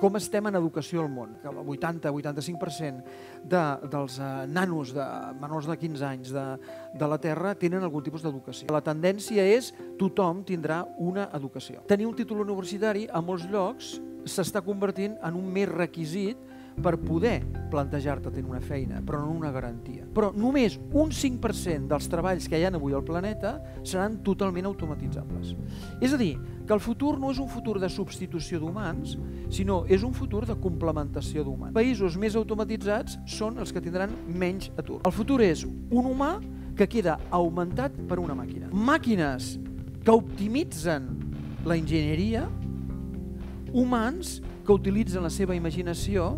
com estem en educació al món, que el 80-85% de, dels uh, nanos de menors de 15 anys de, de la Terra tenen algun tipus d'educació. La tendència és tothom tindrà una educació. Tenir un títol universitari a molts llocs s'està convertint en un més requisit per poder plantejar-te tenir una feina, però no una garantia. Però només un 5% dels treballs que hi ha avui al planeta seran totalment automatitzables. És a dir, que el futur no és un futur de substitució d'humans, sinó és un futur de complementació d'humans. Països més automatitzats són els que tindran menys atur. El futur és un humà que queda augmentat per una màquina. Màquines que optimitzen la enginyeria, humans que utilitzen la seva imaginació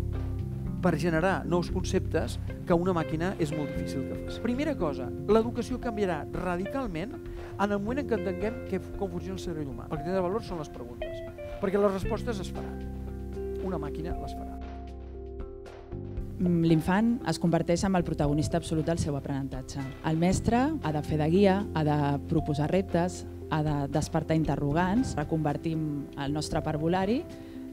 per generar nous conceptes que una màquina és molt difícil que faci. Primera cosa, l'educació canviarà radicalment en el moment en què entenguem que, com funciona el cervell humà. El que de valor són les preguntes, perquè les respostes es faran. Una màquina les farà. Mm, l'infant es converteix en el protagonista absolut del seu aprenentatge. El mestre ha de fer de guia, ha de proposar reptes, ha de despertar interrogants, reconvertim el nostre parvulari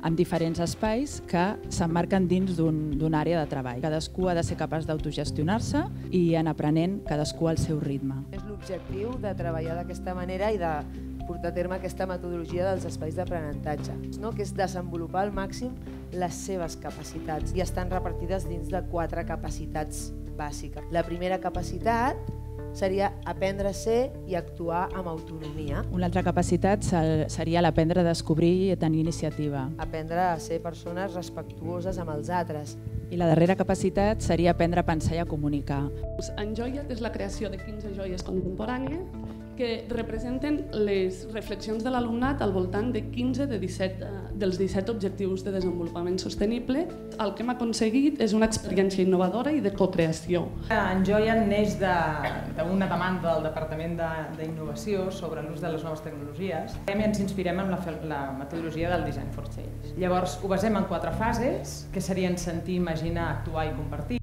amb diferents espais que s'emmarquen dins d'una un, àrea de treball. Cadascú ha de ser capaç d'autogestionar-se i en aprenent cadascú al seu ritme. És l'objectiu de treballar d'aquesta manera i de portar a terme aquesta metodologia dels espais d'aprenentatge, no? que és desenvolupar al màxim les seves capacitats i estan repartides dins de quatre capacitats bàsiques. La primera capacitat seria aprendre a ser i actuar amb autonomia. Una altra capacitat seria l'aprendre a descobrir i a tenir iniciativa. Aprendre a ser persones respectuoses amb els altres. I la darrera capacitat seria aprendre a pensar i a comunicar. En Joia és la creació de 15 joies contemporànies que representen les reflexions de l'alumnat al voltant de 15 de 17, eh, dels 17 objectius de desenvolupament sostenible. El que hem aconseguit és una experiència innovadora i de cocreació. En Joia neix d'una de, demanda del Departament d'Innovació sobre l'ús de les noves tecnologies. I ens inspirem en la, la metodologia del Design for Change. Llavors, ho basem en quatre fases, que serien sentir, imaginar, actuar i compartir.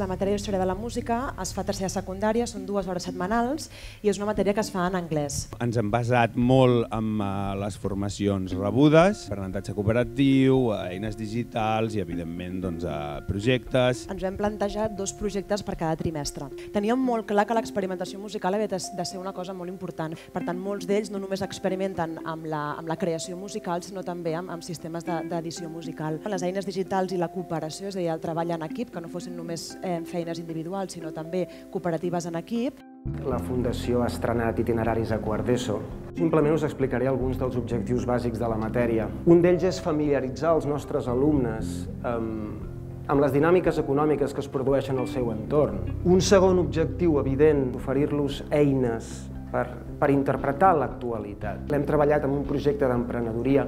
La matèria d'història de la música es fa a tercera secundària, són dues hores setmanals i és una matèria que es fa en anglès. Ens hem basat molt en uh, les formacions rebudes, aprenentatge cooperatiu, eines digitals i, evidentment, doncs, uh, projectes. Ens hem plantejat dos projectes per cada trimestre. Teníem molt clar que l'experimentació musical havia de ser una cosa molt important. Per tant, molts d'ells no només experimenten amb la, amb la creació musical, sinó també amb, amb sistemes d'edició de, musical. Les eines digitals i la cooperació, és a dir, el treball en equip, que no fossin només eh, feines individuals, sinó també cooperatives en equip. La Fundació ha estrenat itineraris a quart d'ESO. Simplement us explicaré alguns dels objectius bàsics de la matèria. Un d'ells és familiaritzar els nostres alumnes amb, amb les dinàmiques econòmiques que es produeixen al seu entorn. Un segon objectiu evident, oferir-los eines per, per interpretar l'actualitat. L'hem treballat en un projecte d'emprenedoria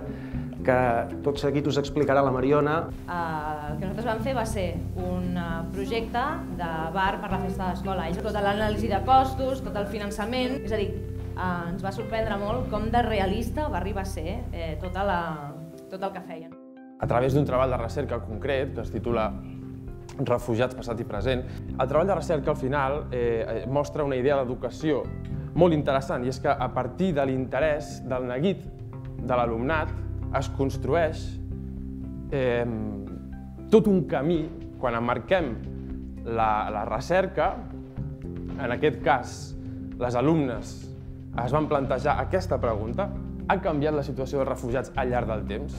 que tot seguit us explicarà la Mariona. Uh, el que nosaltres vam fer va ser un uh, projecte de bar per la festa de l'escola. Tota l'anàlisi de costos, tot el finançament, és a dir, uh, ens va sorprendre molt com de realista va arribar a ser eh, tota la, tot el que feien. A través d'un treball de recerca concret que es titula Refugiats passat i present, el treball de recerca al final eh, mostra una idea d'educació molt interessant i és que a partir de l'interès del neguit de l'alumnat es construeix eh, tot un camí quan emmarquem la, la recerca, en aquest cas les alumnes es van plantejar aquesta pregunta, ha canviat la situació dels refugiats al llarg del temps?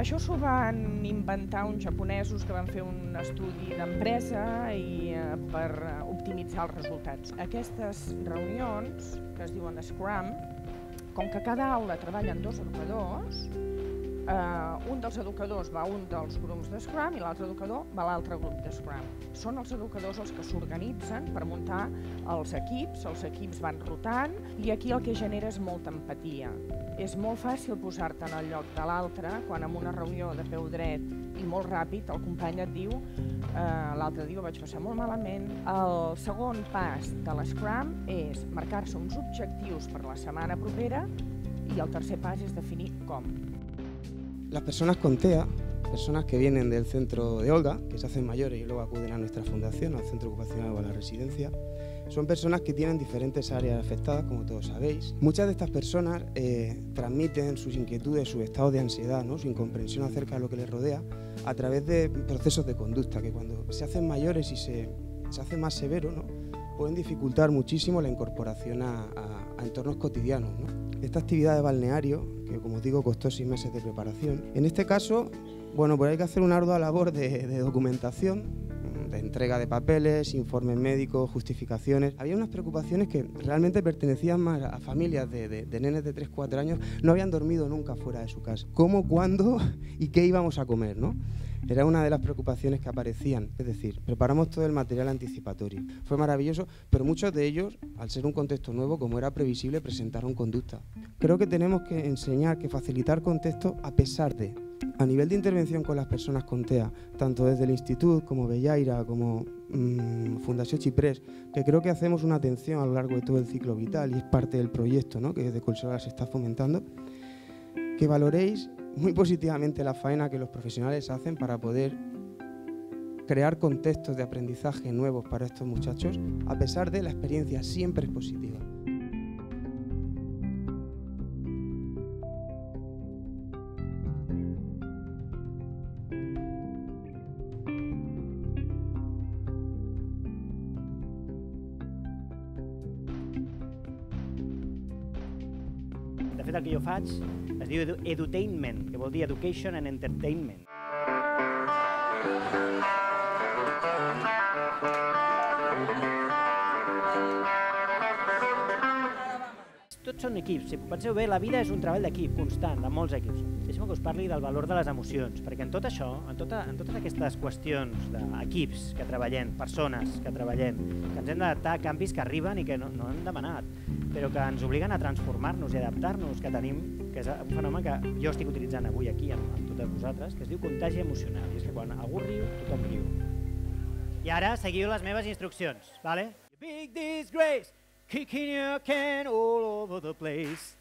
Això s'ho van inventar uns japonesos que van fer un estudi d'empresa i eh, per optimitzar els resultats. Aquestes reunions, que es diuen Scrum, com que cada aula treballen dos educadors, eh, un dels educadors va a un dels grups de Scrum i l'altre educador va a l'altre grup de Scrum. Són els educadors els que s'organitzen per muntar els equips, els equips van rotant i aquí el que genera és molta empatia. És molt fàcil posar-te en el lloc de l'altre quan en una reunió de peu dret i molt ràpid el company et diu eh, l'altre dia ho vaig passar molt malament. El segon pas de l'Scrum és marcar-se uns objectius per la setmana propera i el tercer pas és definir com. Las personas con TEA, personas que vienen del centro de Olga, que se hacen mayores y luego acuden a nuestra fundación, al centro ocupacional o a la residencia, Son personas que tienen diferentes áreas afectadas, como todos sabéis. Muchas de estas personas eh, transmiten sus inquietudes, su estado de ansiedad, ¿no? su incomprensión acerca de lo que les rodea, a través de procesos de conducta que cuando se hacen mayores y se, se hace más severo, ¿no? pueden dificultar muchísimo la incorporación a, a, a entornos cotidianos. ¿no? Esta actividad de balneario, que como digo costó seis meses de preparación, en este caso, bueno, pues hay que hacer una ardua labor de, de documentación, entrega de papeles, informes médicos, justificaciones. Había unas preocupaciones que realmente pertenecían más a familias de, de, de nenes de 3-4 años, no habían dormido nunca fuera de su casa. ¿Cómo, cuándo y qué íbamos a comer? ¿no? Era una de las preocupaciones que aparecían. Es decir, preparamos todo el material anticipatorio. Fue maravilloso, pero muchos de ellos, al ser un contexto nuevo, como era previsible, presentaron conducta. Creo que tenemos que enseñar que facilitar contexto a pesar de a nivel de intervención con las personas con TEA, tanto desde el Instituto como Bellaira, como mmm, Fundación Chiprés, que creo que hacemos una atención a lo largo de todo el ciclo vital y es parte del proyecto ¿no? que desde Colsola se está fomentando, que valoréis muy positivamente la faena que los profesionales hacen para poder crear contextos de aprendizaje nuevos para estos muchachos, a pesar de la experiencia siempre es positiva. De fet, el que jo faig es diu edu edutainment, que vol dir education and entertainment. Tots són equips, si penseu bé, la vida és un treball d'equip constant, de molts equips. Deixeu que us parli del valor de les emocions, perquè en tot això, en, tota, en totes aquestes qüestions d'equips que treballem, persones que treballem, que ens hem d'adaptar a canvis que arriben i que no, no hem demanat, però que ens obliguen a transformar-nos i adaptar-nos, que tenim, que és un fenomen que jo estic utilitzant avui aquí amb, amb totes vosaltres, que es diu contagi emocional, i és que quan algú riu, tothom riu. I ara seguiu les meves instruccions, vale? Big disgrace, kicking your can all over the place.